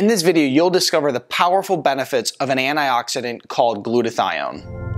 In this video, you'll discover the powerful benefits of an antioxidant called glutathione.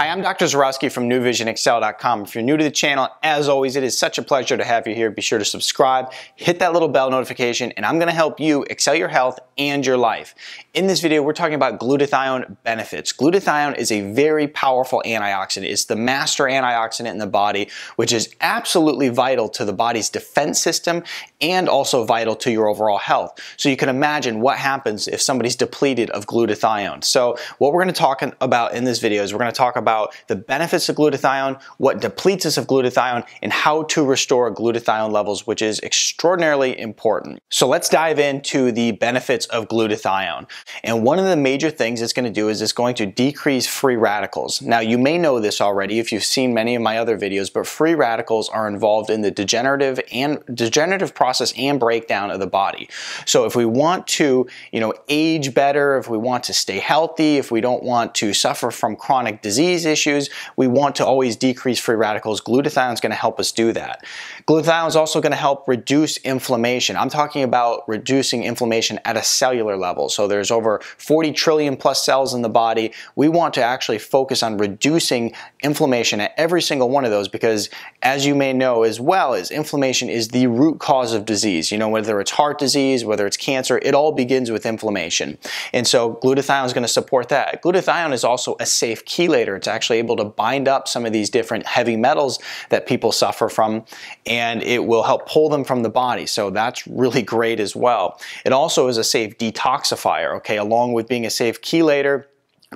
Hi, I'm Dr. Zyrowski from NuVisionExcel.com. If you're new to the channel, as always, it is such a pleasure to have you here. Be sure to subscribe, hit that little bell notification, and I'm gonna help you excel your health and your life. In this video, we're talking about glutathione benefits. Glutathione is a very powerful antioxidant. It's the master antioxidant in the body, which is absolutely vital to the body's defense system and also vital to your overall health. So you can imagine what happens if somebody's depleted of glutathione. So what we're gonna talk about in this video is we're gonna talk about the benefits of glutathione, what depletes us of glutathione, and how to restore glutathione levels, which is extraordinarily important. So let's dive into the benefits of glutathione. And one of the major things it's going to do is it's going to decrease free radicals. Now you may know this already if you've seen many of my other videos, but free radicals are involved in the degenerative and degenerative process and breakdown of the body. So if we want to, you know, age better, if we want to stay healthy, if we don't want to suffer from chronic disease, disease issues, we want to always decrease free radicals. Glutathione is going to help us do that. Glutathione is also going to help reduce inflammation. I'm talking about reducing inflammation at a cellular level. So there's over 40 trillion plus cells in the body. We want to actually focus on reducing inflammation at every single one of those because as you may know as well is inflammation is the root cause of disease. You know, whether it's heart disease, whether it's cancer, it all begins with inflammation. And so glutathione is going to support that. Glutathione is also a safe chelator. It's actually able to bind up some of these different heavy metals that people suffer from and it will help pull them from the body. So that's really great as well. It also is a safe detoxifier, okay, along with being a safe chelator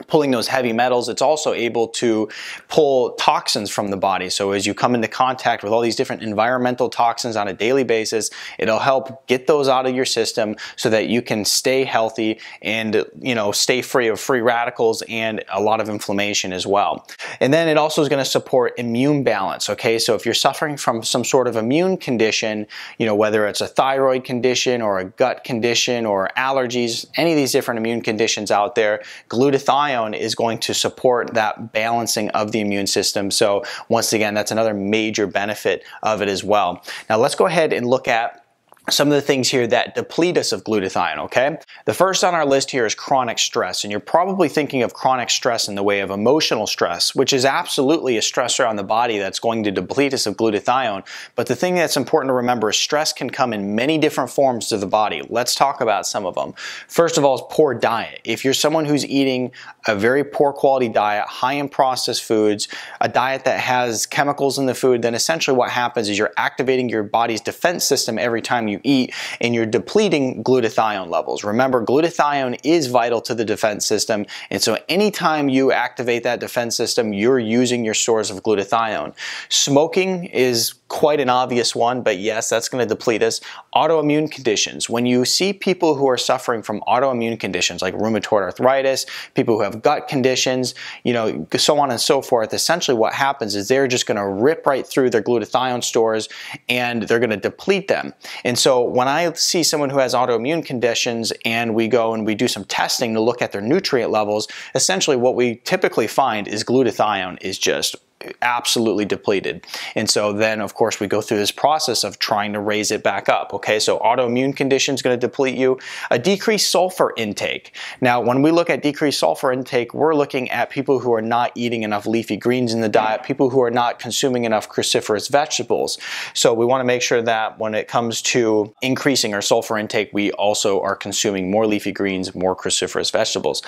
pulling those heavy metals. It's also able to pull toxins from the body. So as you come into contact with all these different environmental toxins on a daily basis, it'll help get those out of your system so that you can stay healthy and, you know, stay free of free radicals and a lot of inflammation as well. And then it also is going to support immune balance. Okay. So if you're suffering from some sort of immune condition, you know, whether it's a thyroid condition or a gut condition or allergies, any of these different immune conditions out there, glutathione glutathione is going to support that balancing of the immune system. So once again, that's another major benefit of it as well. Now let's go ahead and look at some of the things here that deplete us of glutathione, okay? The first on our list here is chronic stress, and you're probably thinking of chronic stress in the way of emotional stress, which is absolutely a stressor on the body that's going to deplete us of glutathione. But the thing that's important to remember is stress can come in many different forms to the body. Let's talk about some of them. First of all is poor diet. If you're someone who's eating a very poor quality diet, high in processed foods, a diet that has chemicals in the food, then essentially what happens is you're activating your body's defense system every time you you eat and you're depleting glutathione levels. Remember, glutathione is vital to the defense system, and so anytime you activate that defense system, you're using your stores of glutathione. Smoking is quite an obvious one, but yes, that's going to deplete us. Autoimmune conditions. When you see people who are suffering from autoimmune conditions like rheumatoid arthritis, people who have gut conditions, you know, so on and so forth, essentially what happens is they're just going to rip right through their glutathione stores and they're going to deplete them. And so when I see someone who has autoimmune conditions and we go and we do some testing to look at their nutrient levels, essentially what we typically find is glutathione is just absolutely depleted. And so then, of course, we go through this process of trying to raise it back up. Okay, so autoimmune condition is going to deplete you. A decreased sulfur intake. Now, when we look at decreased sulfur intake, we're looking at people who are not eating enough leafy greens in the diet, people who are not consuming enough cruciferous vegetables. So we want to make sure that when it comes to increasing our sulfur intake, we also are consuming more leafy greens, more cruciferous vegetables.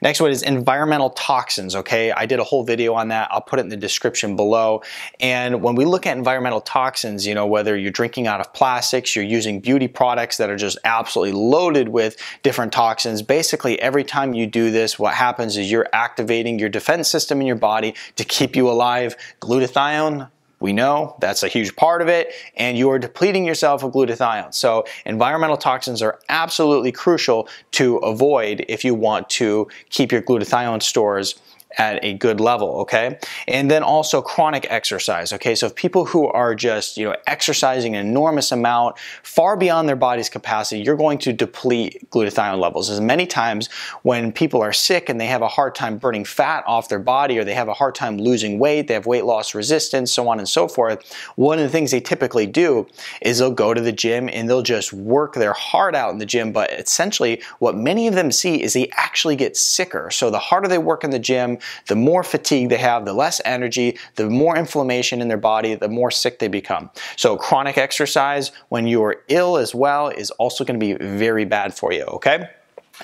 Next one is environmental toxins. Okay, I did a whole video on that. I'll put it in the description below. And when we look at environmental toxins, you know, whether you're drinking out of plastics, you're using beauty products that are just absolutely loaded with different toxins, basically every time you do this, what happens is you're activating your defense system in your body to keep you alive. Glutathione, we know that's a huge part of it, and you are depleting yourself of glutathione. So, environmental toxins are absolutely crucial to avoid if you want to keep your glutathione stores at a good level, okay? And then also chronic exercise, okay? So if people who are just, you know, exercising an enormous amount, far beyond their body's capacity, you're going to deplete glutathione levels. As many times when people are sick and they have a hard time burning fat off their body or they have a hard time losing weight, they have weight loss resistance, so on and so forth, one of the things they typically do is they'll go to the gym and they'll just work their heart out in the gym, but essentially what many of them see is they actually get sicker. So the harder they work in the gym, the more fatigue they have, the less energy, the more inflammation in their body, the more sick they become. So chronic exercise when you are ill as well is also going to be very bad for you, okay?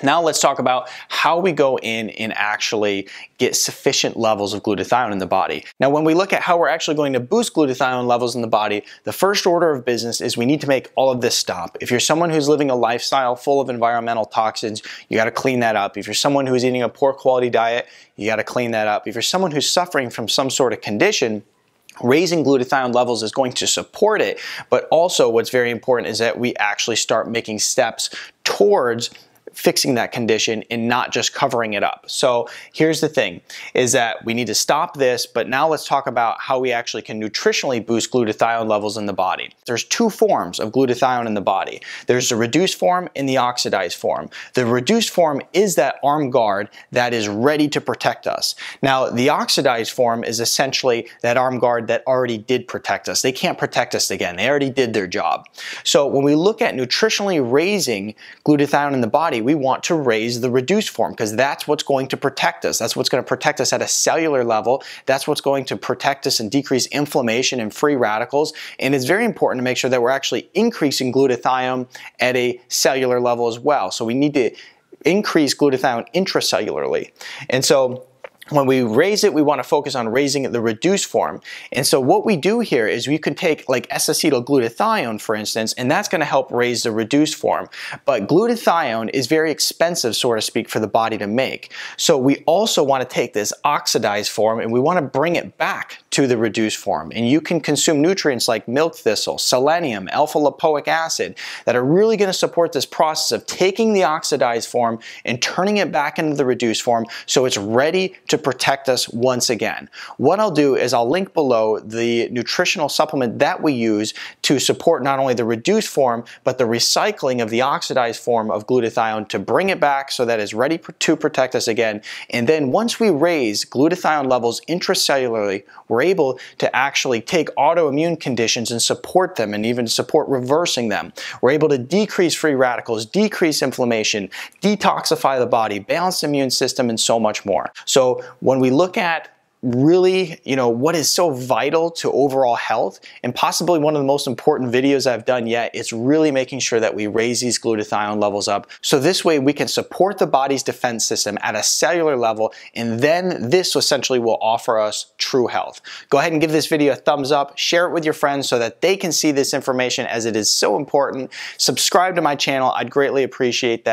Now let's talk about how we go in and actually get sufficient levels of glutathione in the body. Now when we look at how we're actually going to boost glutathione levels in the body, the first order of business is we need to make all of this stop. If you're someone who's living a lifestyle full of environmental toxins, you gotta clean that up. If you're someone who's eating a poor quality diet, you gotta clean that up. If you're someone who's suffering from some sort of condition, raising glutathione levels is going to support it, but also what's very important is that we actually start making steps towards fixing that condition and not just covering it up. So here's the thing is that we need to stop this, but now let's talk about how we actually can nutritionally boost glutathione levels in the body. There's two forms of glutathione in the body. There's the reduced form and the oxidized form. The reduced form is that arm guard that is ready to protect us. Now, the oxidized form is essentially that arm guard that already did protect us. They can't protect us again. They already did their job. So when we look at nutritionally raising glutathione in the body, we want to raise the reduced form because that's what's going to protect us. That's what's going to protect us at a cellular level. That's what's going to protect us and decrease inflammation and free radicals. And it's very important to make sure that we're actually increasing glutathione at a cellular level as well. So we need to increase glutathione intracellularly. And so when we raise it, we want to focus on raising the reduced form. And so what we do here is we could take like S-acetylglutathione, for instance, and that's going to help raise the reduced form. But glutathione is very expensive, so to speak, for the body to make. So we also want to take this oxidized form and we want to bring it back to the reduced form. And you can consume nutrients like milk thistle, selenium, alpha lipoic acid that are really going to support this process of taking the oxidized form and turning it back into the reduced form so it's ready to protect us once again. What I'll do is I'll link below the nutritional supplement that we use to support not only the reduced form, but the recycling of the oxidized form of glutathione to bring it back so that it's ready to protect us again. And then once we raise glutathione levels intracellularly, we're able to actually take autoimmune conditions and support them and even support reversing them. We're able to decrease free radicals, decrease inflammation, detoxify the body, balance the immune system, and so much more. So when we look at really, you know, what is so vital to overall health and possibly one of the most important videos I've done yet it's really making sure that we raise these glutathione levels up. So this way we can support the body's defense system at a cellular level and then this essentially will offer us true health. Go ahead and give this video a thumbs up, share it with your friends so that they can see this information as it is so important. Subscribe to my channel, I'd greatly appreciate that.